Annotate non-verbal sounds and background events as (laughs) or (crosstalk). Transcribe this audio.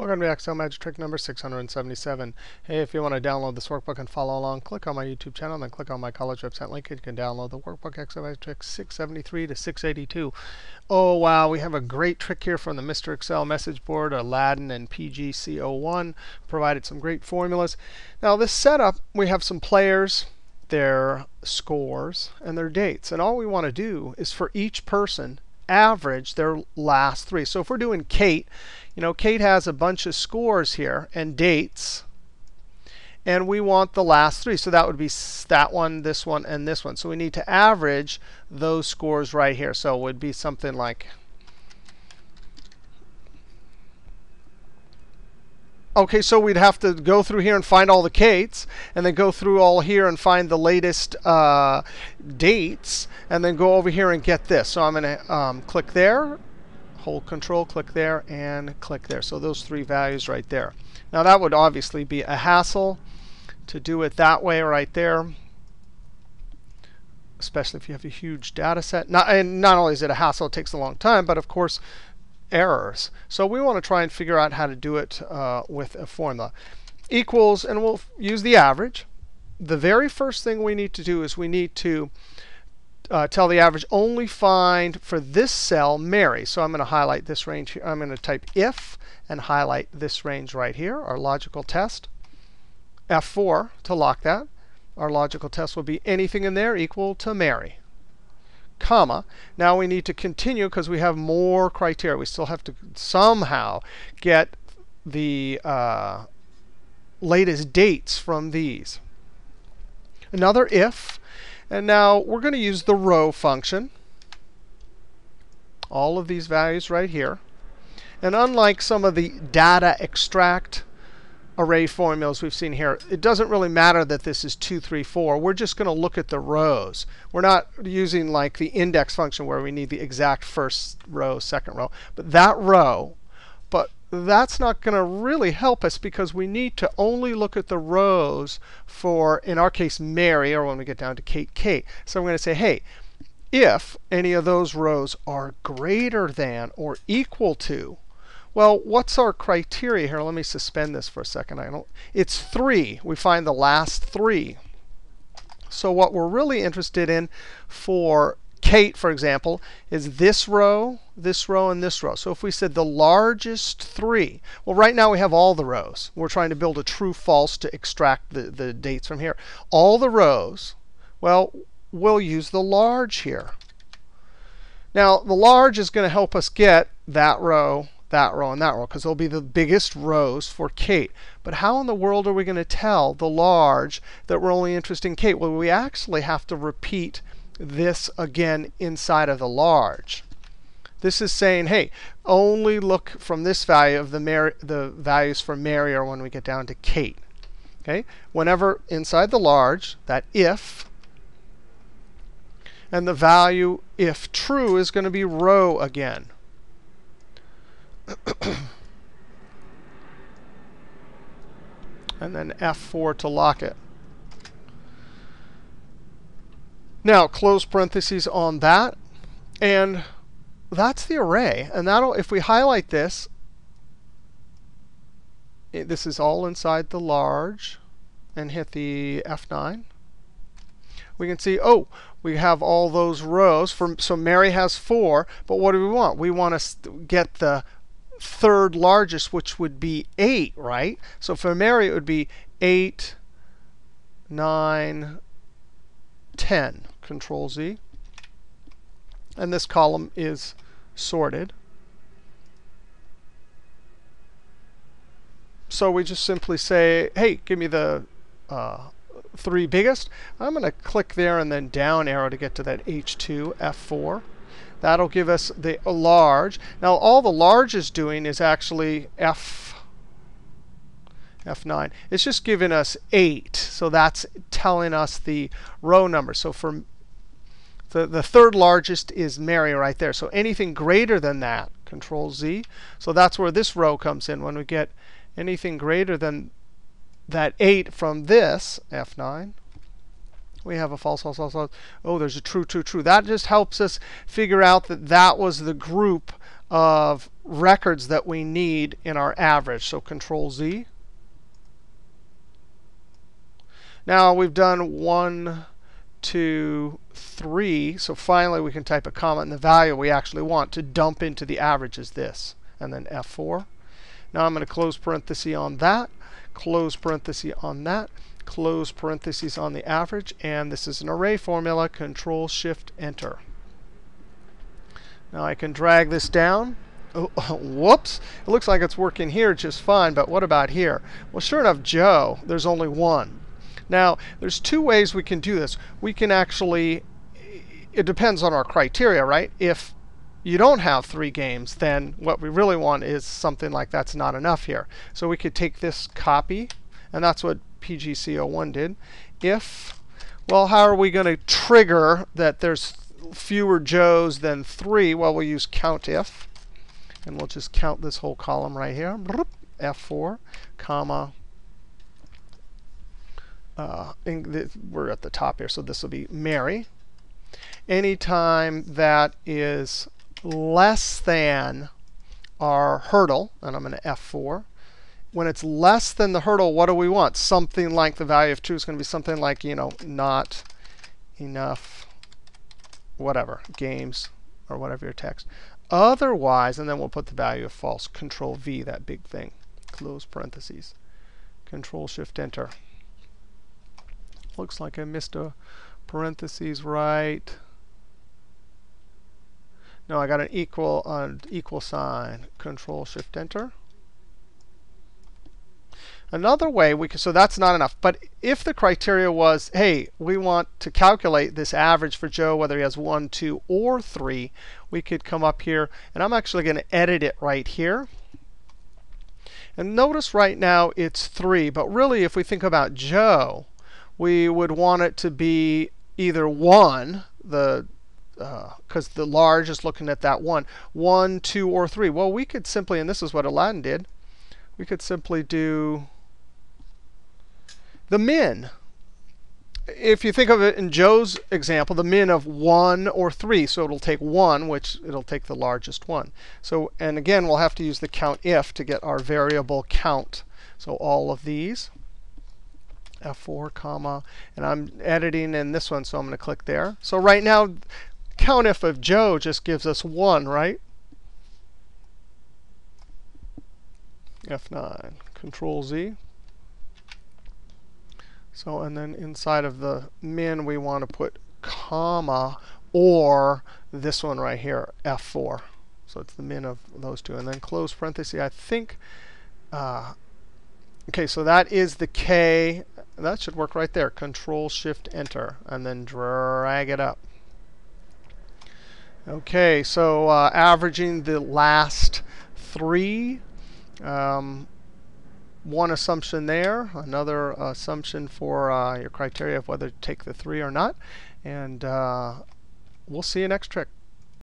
Welcome to Excel Magic Trick number 677. Hey, if you want to download this workbook and follow along, click on my YouTube channel and then click on my college website link. You can download the workbook Excel Magic Trick 673 to 682. Oh, wow, we have a great trick here from the Mr. Excel message board, Aladin and PGC01. Provided some great formulas. Now, this setup, we have some players, their scores, and their dates. And all we want to do is for each person average their last three. So if we're doing Kate, you know, Kate has a bunch of scores here and dates. And we want the last three. So that would be that one, this one, and this one. So we need to average those scores right here. So it would be something like OK, so we'd have to go through here and find all the Kates, and then go through all here and find the latest uh, dates, and then go over here and get this. So I'm going to um, click there, hold Control, click there, and click there. So those three values right there. Now that would obviously be a hassle to do it that way right there, especially if you have a huge data set. Not, and not only is it a hassle, it takes a long time, but of course, errors. So we want to try and figure out how to do it uh, with a formula. Equals, and we'll use the average. The very first thing we need to do is we need to uh, tell the average only find for this cell Mary. So I'm going to highlight this range here. I'm going to type if and highlight this range right here, our logical test. F4 to lock that. Our logical test will be anything in there equal to Mary comma. Now we need to continue because we have more criteria. We still have to somehow get the uh, latest dates from these. Another if. And now we're going to use the row function. All of these values right here. And unlike some of the data extract array formulas we've seen here, it doesn't really matter that this is 2, 3, 4. We're just going to look at the rows. We're not using like the index function where we need the exact first row, second row. But that row, but that's not going to really help us because we need to only look at the rows for, in our case, Mary, or when we get down to Kate, Kate. So I'm going to say, hey, if any of those rows are greater than or equal to well, what's our criteria here? Let me suspend this for a second. I don't, it's 3. We find the last 3. So what we're really interested in for Kate, for example, is this row, this row, and this row. So if we said the largest 3, well, right now we have all the rows. We're trying to build a true false to extract the, the dates from here. All the rows, well, we'll use the large here. Now, the large is going to help us get that row that row and that row because they'll be the biggest rows for Kate. But how in the world are we going to tell the large that we're only interested in Kate? Well, we actually have to repeat this again inside of the large. This is saying, hey, only look from this value of the, Mary, the values for Mary or when we get down to Kate. Okay? Whenever inside the large, that if, and the value, if true, is going to be row again. (coughs) and then F4 to lock it. Now, close parentheses on that. And that's the array. And that'll, if we highlight this, it, this is all inside the large, and hit the F9. We can see, oh, we have all those rows. For, so Mary has 4. But what do we want? We want to get the third largest, which would be 8, right? So for Mary, it would be 8, 9, 10. Control Z. And this column is sorted. So we just simply say, hey, give me the uh, three biggest. I'm going to click there and then down arrow to get to that H2, F4. That'll give us the large. Now, all the large is doing is actually F, F9. It's just giving us 8. So that's telling us the row number. So for the, the third largest is Mary right there. So anything greater than that, Control Z. So that's where this row comes in. When we get anything greater than that 8 from this, F9, we have a false, false, false, false. Oh, there's a true, true, true. That just helps us figure out that that was the group of records that we need in our average. So Control Z. Now we've done one, two, three. So finally we can type a comma and the value we actually want to dump into the average is this. And then F4. Now I'm going to close parenthesis on that, close parenthesis on that, close parentheses on the average. And this is an array formula, Control Shift Enter. Now I can drag this down. Oh, (laughs) whoops. It looks like it's working here just fine, but what about here? Well, sure enough, Joe, there's only one. Now, there's two ways we can do this. We can actually, it depends on our criteria, right? If you don't have three games, then what we really want is something like that's not enough here. So we could take this copy, and that's what PGC01 did. If, well, how are we going to trigger that there's fewer Joes than three? Well, we'll use COUNTIF. And we'll just count this whole column right here. F4, comma. Uh, we're at the top here, so this will be Mary. Anytime that is less than our hurdle, and I'm going to F4. When it's less than the hurdle, what do we want? Something like the value of 2 is going to be something like, you know, not enough, whatever, games, or whatever your text. Otherwise, and then we'll put the value of false. Control V, that big thing. Close parentheses. Control Shift Enter. Looks like I missed a parentheses right. No, I got an equal an equal sign. Control Shift Enter. Another way we can, so that's not enough. But if the criteria was, hey, we want to calculate this average for Joe, whether he has one, two, or three, we could come up here. And I'm actually going to edit it right here. And notice right now it's three. But really, if we think about Joe, we would want it to be either one, the because uh, the large is looking at that one. One, two, or three. Well, we could simply, and this is what Aladin did, we could simply do the min. If you think of it in Joe's example, the min of 1 or 3. So it'll take 1, which it'll take the largest one. So, and again, we'll have to use the count if to get our variable count. So all of these. F4, comma, and I'm editing in this one, so I'm going to click there. So right now, COUNTIF of Joe just gives us 1, right? F9, Control Z. So, and then inside of the min, we want to put comma or this one right here, F4. So it's the min of those two. And then close parenthesis. I think, uh, OK, so that is the K. That should work right there. Control Shift Enter, and then drag it up. Okay, so uh, averaging the last three. Um, one assumption there, another assumption for uh, your criteria of whether to take the three or not. And uh, we'll see you next trick.